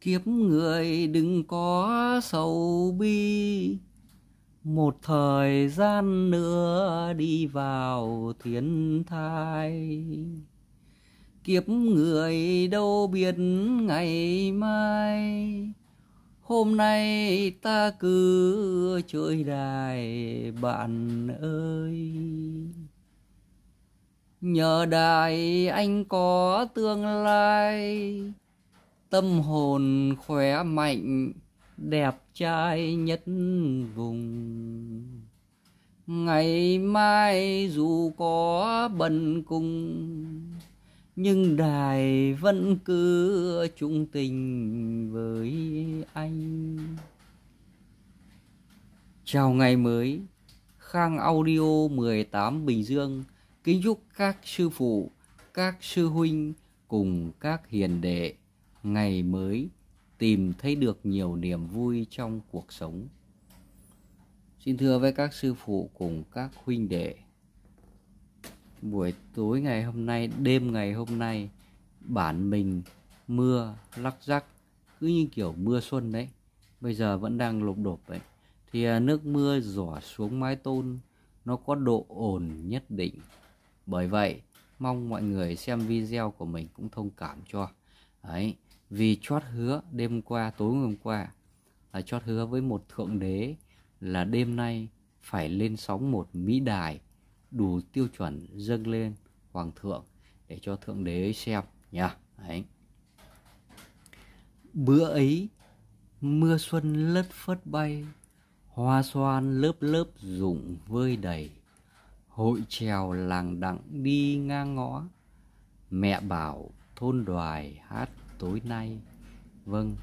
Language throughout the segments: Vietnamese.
kiếp người đừng có sầu bi. Một thời gian nữa đi vào thiên thai. Kiếp người đâu biết ngày mai. Hôm nay ta cứ chơi đài bạn ơi. Nhờ đài anh có tương lai tâm hồn khỏe mạnh, đẹp trai nhất vùng. Ngày mai dù có bần cùng, nhưng đài vẫn cứ chung tình với anh. Chào ngày mới, khang audio 18 bình dương, kính chúc các sư phụ, các sư huynh cùng các hiền đệ ngày mới tìm thấy được nhiều niềm vui trong cuộc sống. Xin thưa với các sư phụ cùng các huynh đệ, buổi tối ngày hôm nay, đêm ngày hôm nay, bản mình mưa lắc rắc, cứ như kiểu mưa xuân đấy, bây giờ vẫn đang lộp đột đấy. Thì à, nước mưa rỏ xuống mái tôn, nó có độ ồn nhất định. Bởi vậy, mong mọi người xem video của mình cũng thông cảm cho. Đấy vì chót hứa đêm qua, tối hôm qua, là chót hứa với một thượng đế là đêm nay phải lên sóng một mỹ đài đủ tiêu chuẩn dâng lên hoàng thượng để cho thượng đế xem nha đấy. Bữa ấy, mưa xuân lất phất bay, hoa xoan lớp lớp rụng vơi đầy. Hội trèo làng đặng đi ngang ngõ, mẹ bảo thôn đoài hát tối nay vâng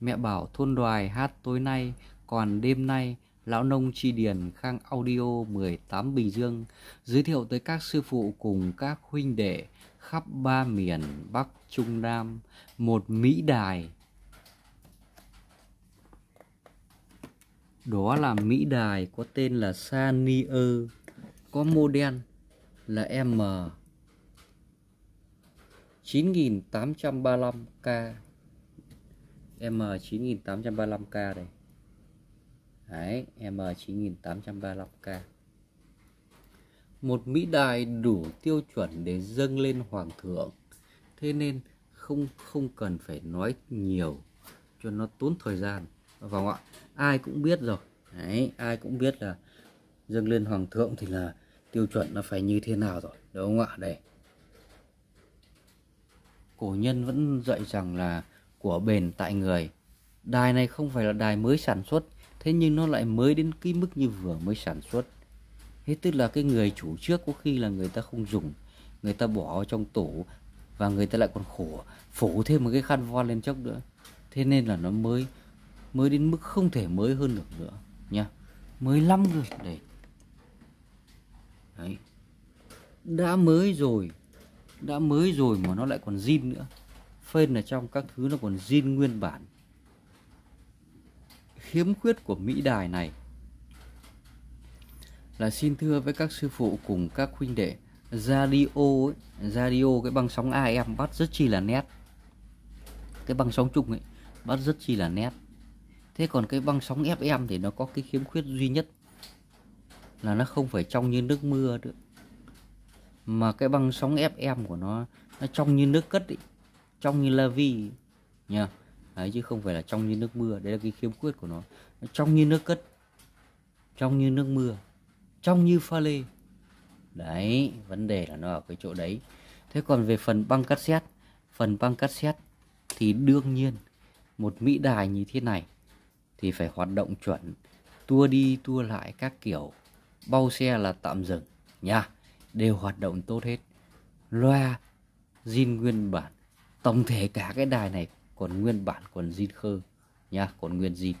mẹ bảo thôn đoài hát tối nay còn đêm nay Lão Nông Chi Điền Khang Audio 18 Bình Dương giới thiệu tới các sư phụ cùng các huynh đệ khắp ba miền Bắc Trung Nam một Mỹ Đài. Đó là Mỹ Đài có tên là Sanier, có model là M 9835K M 9835K đây. Đấy, M9835K Một Mỹ đài đủ tiêu chuẩn để dâng lên Hoàng thượng. Thế nên không không cần phải nói nhiều cho nó tốn thời gian. Vâng ạ, ai cũng biết rồi. Đấy, ai cũng biết là dâng lên Hoàng thượng thì là tiêu chuẩn nó phải như thế nào rồi Đúng không ạ? Đây. Cổ nhân vẫn dạy rằng là của bền tại người. Đài này không phải là đài mới sản xuất, thế nhưng nó lại mới đến cái mức như vừa mới sản xuất. Thế tức là cái người chủ trước có khi là người ta không dùng, người ta bỏ trong tủ và người ta lại còn khổ, phủ thêm một cái khăn voan lên chốc nữa. Thế nên là nó mới mới đến mức không thể mới hơn được nữa nha mới lắm rồi đây đấy. Đã mới rồi đã mới rồi mà nó lại còn zin nữa. Phên là trong các thứ nó còn zin nguyên bản. Khiếm khuyết của Mỹ Đài này. Là xin thưa với các sư phụ cùng các huynh đệ radio ấy, radio cái băng sóng AM bắt rất chi là nét. Cái băng sóng chung ấy bắt rất chi là nét. Thế còn cái băng sóng FM thì nó có cái khiếm khuyết duy nhất là nó không phải trong như nước mưa nữa mà cái băng sóng FM của nó nó trong như nước cất ý trong như la vi nha đấy chứ không phải là trong như nước mưa. Đấy là cái khiếm khuyết của nó, nó trong như nước cất trong như nước mưa trong như pha lê. Đấy vấn đề là nó ở cái chỗ đấy. Thế còn về phần băng cassette phần băng cassette thì đương nhiên một mỹ đài như thế này thì phải hoạt động chuẩn. Tua đi tua lại các kiểu. Bao xe là tạm dừng nha đều hoạt động tốt hết. Loa zin nguyên bản tổng thể cả cái đài này còn nguyên bản còn zin khơ nha còn nguyên zin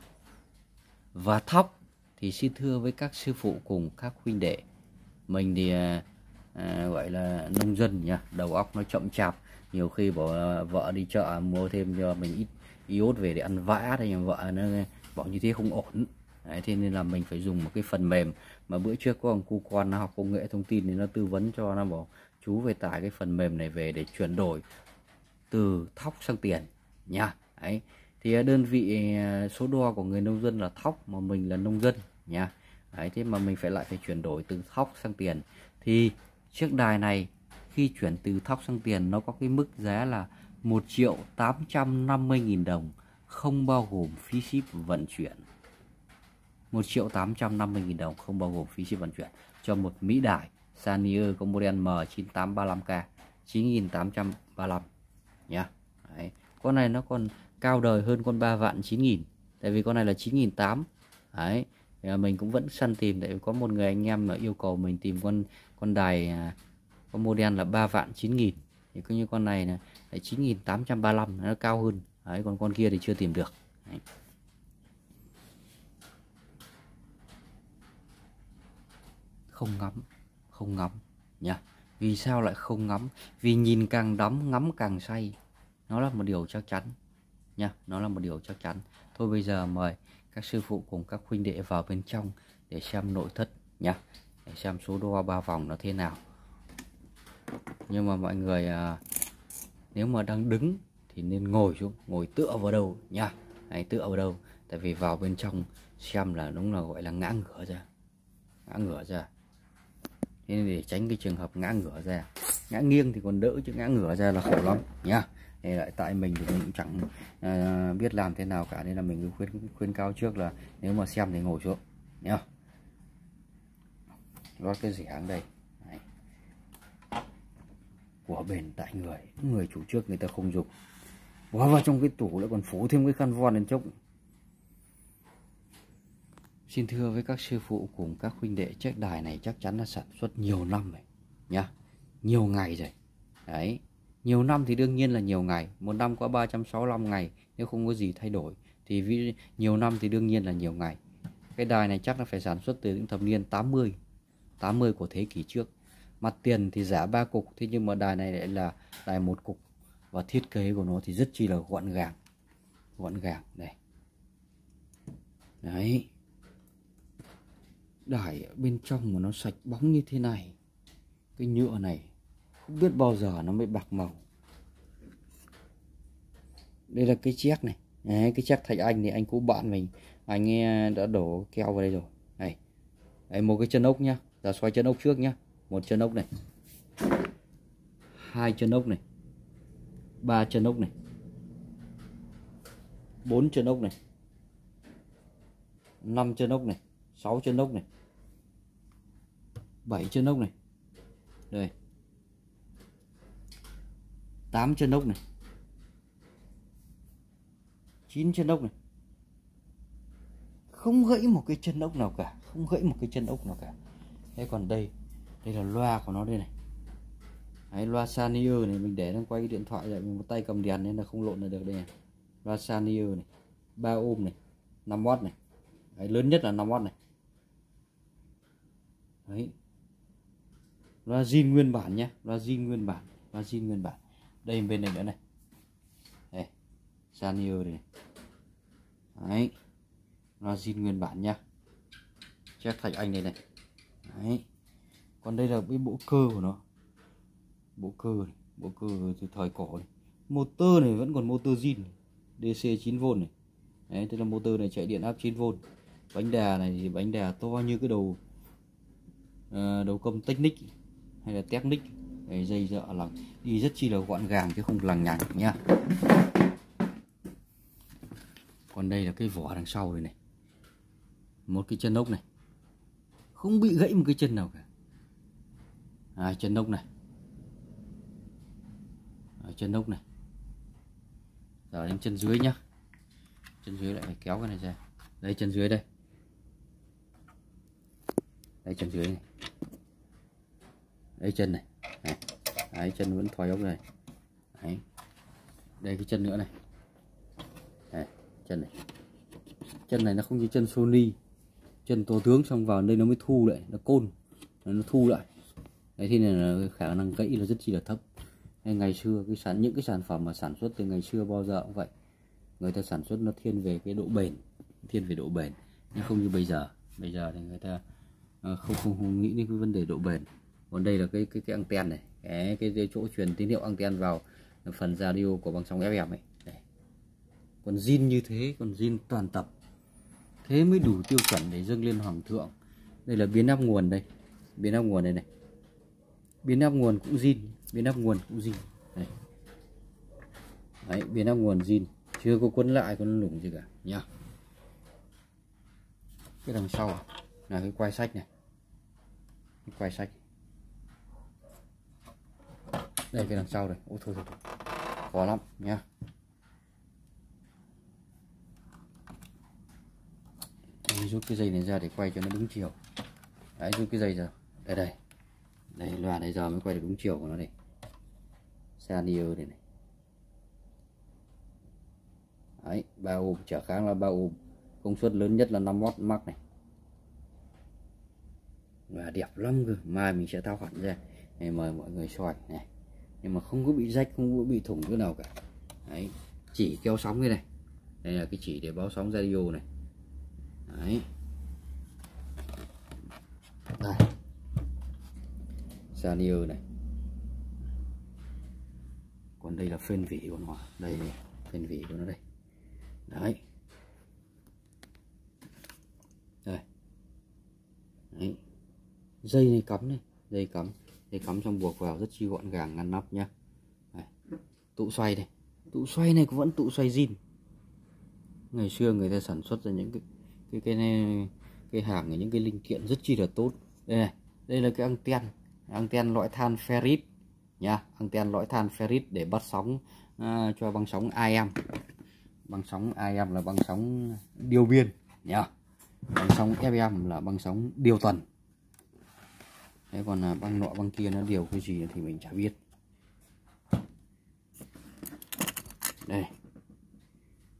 và thóc thì xin thưa với các sư phụ cùng các huynh đệ. Mình thì à, à gọi là nông dân nha đầu óc nó chậm chạp. Nhiều khi bỏ à, vợ đi chợ mua thêm cho mình ít iốt về để ăn vã thì vợ nó bảo như thế không ổn. Đấy, thế nên là mình phải dùng một cái phần mềm mà bữa trước có ông cu quan nó học công nghệ thông tin thì nó tư vấn cho nó bảo, chú về tải cái phần mềm này về để chuyển đổi từ thóc sang tiền. Nha ấy. thì à, đơn vị à, số đo của người nông dân là thóc mà mình là nông dân nha ấy thế mà mình phải lại phải chuyển đổi từ thóc sang tiền. Thì chiếc đài này khi chuyển từ thóc sang tiền nó có cái mức giá là 1 triệu 850 nghìn đồng không bao gồm phí ship vận chuyển. 1 triệu 850 nghìn đồng không bao gồm phí ship vận chuyển cho một Mỹ Đại Sanier có model M9835K 9835 nhá Đấy. con này nó còn cao đời hơn con 3 vạn 9000 tại vì con này là 9 nghìn 8 Đấy thì mình cũng vẫn săn tìm tại vì có một người anh em mà yêu cầu mình tìm con con đài à, có model là 3 vạn 9000 thì cứ như con này là 9835 nó cao hơn đấy còn con kia thì chưa tìm được đấy. Không ngắm không ngắm nha vì sao lại không ngắm? Vì nhìn càng đắm ngắm càng say. Nó là một điều chắc chắn nha nó là một điều chắc chắn. Thôi bây giờ mời các sư phụ cùng các huynh đệ vào bên trong để xem nội thất nha để xem số đo ba vòng nó thế nào. Nhưng mà mọi người à, nếu mà đang đứng thì nên ngồi xuống ngồi tựa vào đâu nha hãy tựa vào đâu tại vì vào bên trong xem là đúng là gọi là ngã ngửa ra ngã ngửa ra nên để tránh cái trường hợp ngã ngửa ra. Ngã nghiêng thì còn đỡ chứ ngã ngửa ra là khổ lắm nhá. Thì lại tại mình thì mình cũng chẳng à, biết làm thế nào cả nên là mình cứ khuyên khuyên cao trước là nếu mà xem thì ngồi xuống nhá. Lót cái dẻng đây. Đấy. của bền tại người. Người chủ trước người ta không dùng. Bỏ vào trong cái tủ lại còn phủ thêm cái khăn von lên chốc Xin thưa với các sư phụ cùng các huynh đệ chiếc đài này chắc chắn là sản xuất nhiều năm rồi, nhá. Nhiều ngày rồi. Đấy. Nhiều năm thì đương nhiên là nhiều ngày. Một năm có 365 ngày, nếu không có gì thay đổi. Thì vì nhiều năm thì đương nhiên là nhiều ngày. Cái đài này chắc là phải sản xuất từ những thập niên 80. 80 của thế kỷ trước. Mặt tiền thì giả ba cục. Thế nhưng mà đài này lại là đài một cục. Và thiết kế của nó thì rất chi là gọn gàng. Gọn gàng. Đây. Đấy đải ở bên trong mà nó sạch bóng như thế này. Cái nhựa này không biết bao giờ nó mới bạc màu. Đây là cái chiếc này. Đấy, cái chiếc thạch anh thì anh cũ bạn mình. Anh à, đã đổ keo vào đây rồi. Này đây một cái chân ốc nhá. Giờ xoay chân ốc trước nhá. Một chân ốc này. Hai chân ốc này. Ba chân ốc này. Bốn chân ốc này. Năm chân ốc này. 6 chân ốc này. 7 chân ốc này. Đây. 8 chân ốc này. 9 chân ốc này. Không gãy một cái chân ốc nào cả không gãy một cái chân ốc nào cả. Thế còn đây đây là loa của nó đây này. Đấy, loa Sanier này mình để đang quay cái điện thoại lại mình một tay cầm đèn nên là không lộn được đây này. Loa Sanier này 3 ôm này 5W này. Đấy, lớn nhất là 5W này. Đấy. Loa zin nguyên bản nhé. Loa zin nguyên bản. Loa zin nguyên bản. Đây bên này nữa này. Đây Sanyo này. Đấy. Loa zin nguyên bản nhá. Check thạch anh này này. Đấy. Còn đây là cái bộ cơ của nó. Bộ cơ này. Bộ cơ từ thời cổ này. Motor này vẫn còn motor zin DC 9V này. Đấy, tức là motor này chạy điện áp 9V Bánh đà này thì bánh đà to như cái đầu uh, đầu công technic hay là technic để dây dợ là đi rất chi là gọn gàng chứ không lằng nhằng nhá. Còn đây là cái vỏ đằng sau này này. Một cái chân ốc này. Không bị gãy một cái chân nào cả. À, chân ốc này. À, chân ốc này. Giờ đến chân dưới nhá. Chân dưới lại phải kéo cái này ra. Đây chân dưới đây. Đây chân dưới này đây chân này. Đấy, đấy chân vẫn thoi ốc này đấy. đây cái chân nữa này. Đấy, chân này. Chân này nó không như chân Sony. Chân to tướng xong vào đây nó mới thu lại nó côn. Nó thu lại. Đấy thì là khả năng gãy là rất chi là thấp. Nên ngày xưa cái sản những cái sản phẩm mà sản xuất từ ngày xưa bao giờ cũng vậy. Người ta sản xuất nó thiên về cái độ bền thiên về độ bền. Nhưng không như bây giờ. Bây giờ thì người ta ờ, không, không không nghĩ đến cái vấn đề độ bền còn đây là cái cái cái anten này. Cái cái, cái chỗ truyền tín hiệu anten vào phần radio của bằng sóng FM này đây. còn zin như thế còn zin toàn tập. Thế mới đủ tiêu chuẩn để dâng lên hoàng thượng. Đây là biến áp nguồn đây. Biến áp nguồn đây này. Biến áp nguồn cũng zin biến áp nguồn cũng zin. Đây đấy biến áp nguồn zin. Chưa có quấn lại con lủng gì cả. Nhá. Cái đằng sau à? là cái quai sách này. Cái quai sách đây cái đằng sau này. Ôi thôi thôi, thôi. khó lắm nha. Mình rút cái dây này ra để quay cho nó đúng chiều. Đấy rút cái dây ra. Đây đây. Đây loa này giờ mới quay được đúng chiều của nó đây. Đi đây này. Đấy ba ôm trở kháng là ba ôm công suất lớn nhất là 5W mắc này. Và đẹp lắm cơ. Mai mình sẽ thao hẳn ra. Để mời mọi người soi. Này nhưng mà không có bị rách, không có bị thủng chỗ nào cả. Đấy, chỉ kéo sóng cái này. Đây là cái chỉ để báo sóng radio này. Đấy. Đây. Radio này. Còn đây là phên vị của nó à? đây này phên vị của nó đây. Đấy. Đây. Đấy. Dây này cắm này, dây cắm thì cắm trong buộc vào rất chi gọn gàng ngăn nắp nhá. Tụ xoay này. Tụ xoay này cũng vẫn tụ xoay zin. Ngày xưa người ta sản xuất ra những cái cái cái này, cái hàng những cái linh kiện rất chi là tốt. Đây này đây là cái anten anten loại than ferrit nha anten loại than ferrit để bắt sóng à, cho băng sóng AM băng sóng AM là băng sóng điều biên nhá. Băng sóng FM là băng sóng điều tuần thế còn là băng nọ băng kia nó điều cái gì thì mình chả biết. Đây.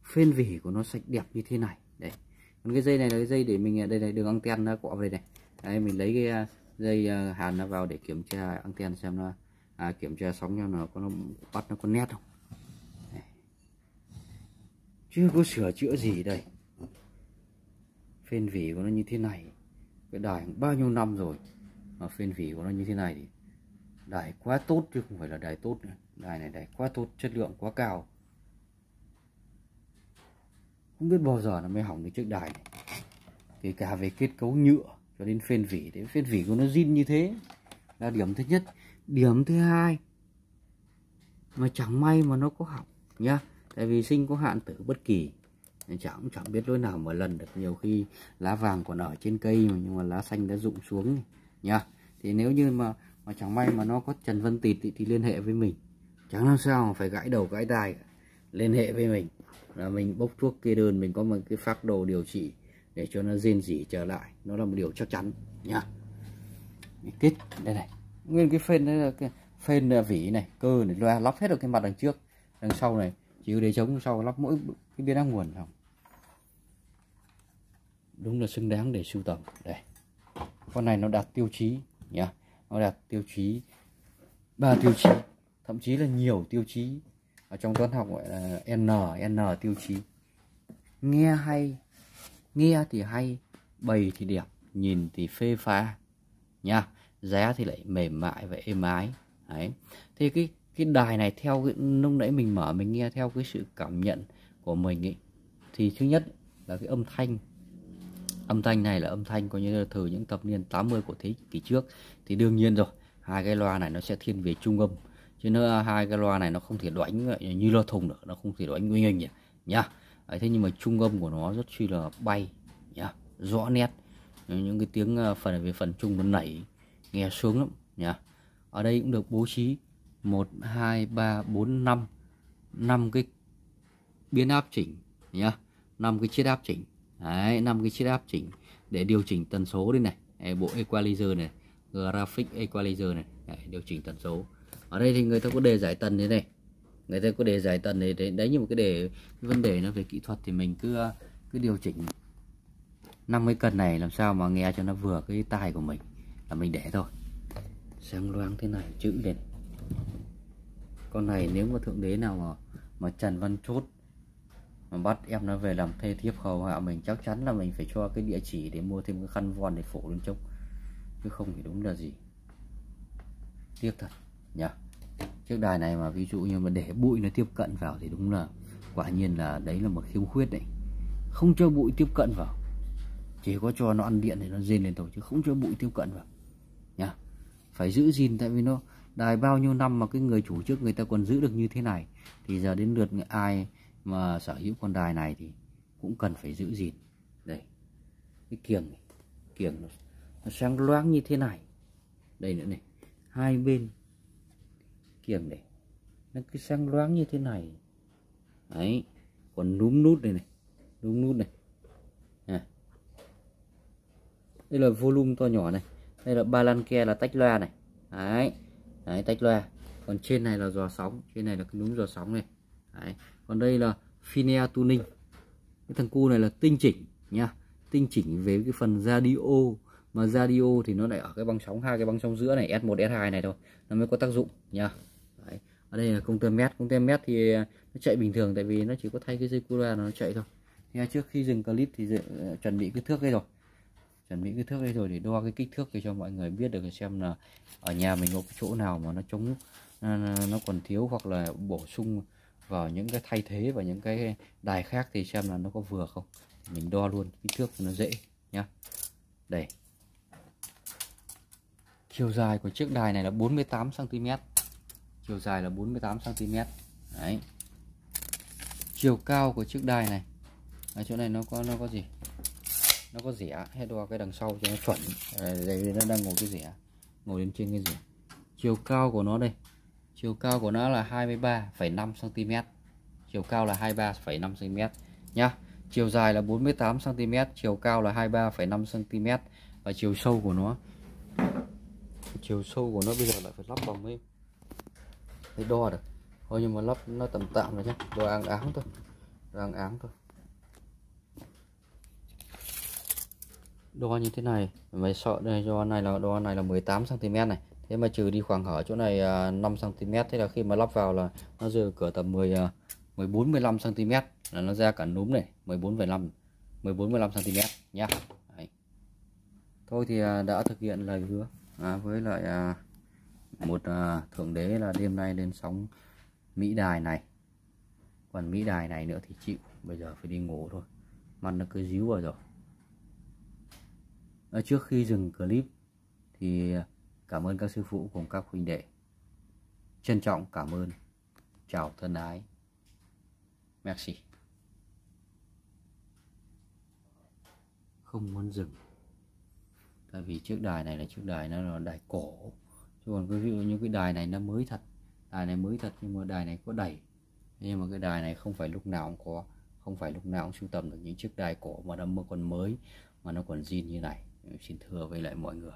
Phên vỉ của nó sạch đẹp như thế này. Đây. Còn cái dây này là cái dây để mình à, đây này đường anten nó cọ về này. Đây mình lấy cái à, dây à, hàn nó vào để kiểm tra anten xem nó à, kiểm tra sóng cho nó có nó bắt nó có nét không. Đây. chưa có sửa chữa gì đây? Phên vỉ của nó như thế này. Cái đài bao nhiêu năm rồi mà phiên vỉ của nó như thế này thì đài quá tốt chứ không phải là đài tốt nữa. đài này đài quá tốt, chất lượng quá cao. Không biết bao giờ nó mới hỏng cái chiếc đài này. Kể cả về kết cấu nhựa cho đến phên vỉ đến phên vỉ của nó zin như thế. Là điểm thứ nhất. Điểm thứ hai, mà chẳng may mà nó có hỏng nhá. Tại vì sinh có hạn tử bất kỳ. Chẳng chẳng biết lối nào mà lần được. Nhiều khi lá vàng còn ở trên cây mà, nhưng mà lá xanh đã rụng xuống nhá. Thì nếu như mà mà chẳng may mà nó có trần vân tịt thì, thì liên hệ với mình. Chẳng làm sao mà phải gãi đầu gãi tai liên hệ với mình. Là mình bốc thuốc kê đơn mình có một cái phác đồ điều trị để cho nó rên rỉ trở lại. Nó là một điều chắc chắn nhá. Kết đây này. Nguyên cái phên đấy là cái phên à, vỉ này cơ này loa lắp hết được cái mặt đằng trước đằng sau này. Chỉ để chống sau lắp mỗi cái biến áp nguồn không? Đúng là xứng đáng để sưu tầm. Đây con này nó đạt tiêu chí nhá nó đạt tiêu chí, ba tiêu chí, thậm chí là nhiều tiêu chí ở trong toán học gọi là n n tiêu chí. Nghe hay, nghe thì hay, bày thì đẹp, nhìn thì phê pha nha giá thì lại mềm mại và êm ái. Đấy. Thì cái cái đài này theo cái, lúc nãy mình mở, mình nghe theo cái sự cảm nhận của mình ấy, thì thứ nhất là cái âm thanh âm thanh này là âm thanh coi như là từ những thập niên 80 của thế kỷ trước. Thì đương nhiên rồi hai cái loa này nó sẽ thiên về trung âm. Chứ nữa hai cái loa này nó không thể đánh như loa thùng được nó không thể đánh nguyên hình nhá Đấy, thế nhưng mà trung âm của nó rất chi là bay nhá rõ nét. Những cái tiếng ờ, phần về phần trung nó nảy nghe sướng lắm nhá ở đây cũng được bố trí một hai ba bốn năm. Năm cái biến áp chỉnh nhá năm cái chiết áp chỉnh đấy năm cái chiếc áp chỉnh để điều chỉnh tần số đây này. Bộ equalizer này graphic equalizer này. Đấy, điều chỉnh tần số. Ở đây thì người ta có đề giải tần thế này. Người ta có đề giải tần này đấy, đấy như một cái đề cái vấn đề nó về kỹ thuật thì mình cứ cứ điều chỉnh 50 cân này làm sao mà nghe cho nó vừa cái tai của mình là mình để thôi. Xem loáng thế này chữ lên con này nếu mà thượng đế nào mà mà Trần Văn Chốt mà bắt em nó về làm thê thiếp hầu hạ mình, chắc chắn là mình phải cho cái địa chỉ để mua thêm cái khăn von để phủ lên trông. Chứ không thì đúng là gì? Tiếc thật nhá chiếc đài này mà ví dụ như mà để bụi nó tiếp cận vào thì đúng là quả nhiên là đấy là một khiếm khuyết đấy. Không cho bụi tiếp cận vào. Chỉ có cho nó ăn điện thì nó rên lên thôi, chứ không cho bụi tiếp cận vào. Nhá phải giữ gìn, tại vì nó đài bao nhiêu năm mà cái người chủ trước người ta còn giữ được như thế này, thì giờ đến lượt ai mà sở hữu con đài này thì cũng cần phải giữ gìn. Đây cái kiềng này kiềng nó, nó sáng loáng như thế này. Đây nữa này hai bên kiềng này nó cứ sáng loáng như thế này. Đấy còn núm nút này này núm nút này. À. đây là volume to nhỏ này đây là ba lan ke là tách loa này. Đấy đấy tách loa. Còn trên này là dò sóng trên này là cái núm dò sóng này đấy. còn đây là Finea tuning. Cái thằng cu này là tinh chỉnh nha tinh chỉnh về cái phần radio. Mà radio thì nó lại ở cái băng sóng hai cái băng sóng giữa này S1 S2 này thôi. Nó mới có tác dụng nha Đấy. ở đây là công tơ mét. Công tơ mét thì nó chạy bình thường tại vì nó chỉ có thay cái dây cura nó chạy thôi. Thì trước khi dừng clip thì dự, ờ, chuẩn bị cái thước đây rồi. Chuẩn bị cái thước đây rồi để đo cái kích thước để cho mọi người biết được xem là ở nhà mình có cái chỗ nào mà nó chống nó còn thiếu hoặc là bổ sung vào những cái thay thế và những cái đài khác thì xem là nó có vừa không. Mình đo luôn, kích thước nó dễ nhá. Đây. Chiều dài của chiếc đài này là 48 cm chiều dài là 48 cm đấy. Chiều cao của chiếc đài này. Ở chỗ này nó có nó có gì? Nó có rẻ. Hay đo cái đằng sau cho nó chuẩn. Đây, nó đang ngồi cái rẻ. Ngồi lên trên cái rẻ. Chiều cao của nó đây chiều cao của nó là 23,5 cm chiều cao là 23,5 cm nhá. Chiều dài là 48 cm chiều cao là 23,5 cm và chiều sâu của nó chiều sâu của nó bây giờ lại phải lắp vào mới mới đo được. Thôi nhưng mà lắp nó tầm tạm rồi nhé đo áng áng thôi. Đo áng áng thôi. Đo như thế này mày sợ đây do này là đo này là 18 cm này thế mà trừ đi khoảng hở chỗ này à, 5 cm thế là khi mà lắp vào là nó rơi cửa tầm 10 14 15 cm là nó ra cả núm này 14,5 14 15 cm nhá. Đấy. thôi thì à, đã thực hiện lời hứa. À, với lại à, một à, thượng đế là đêm nay lên sóng mỹ đài này. Còn mỹ đài này nữa thì chịu bây giờ phải đi ngủ thôi. Mặt nó cứ díu vào rồi. À, trước khi dừng clip thì à, cảm ơn các sư phụ cùng các huynh đệ. Trân trọng cảm ơn. Chào thân ái. Merci. Không muốn dừng. Tại vì chiếc đài này là chiếc đài nó là đài cổ. Chứ còn ví dụ như cái đài này nó mới thật. Đài này mới thật nhưng mà đài này có đẩy. Nhưng mà cái đài này không phải lúc nào cũng có không phải lúc nào cũng sưu tầm được những chiếc đài cổ mà nó còn mới mà nó còn zin như này. Xin thưa với lại mọi người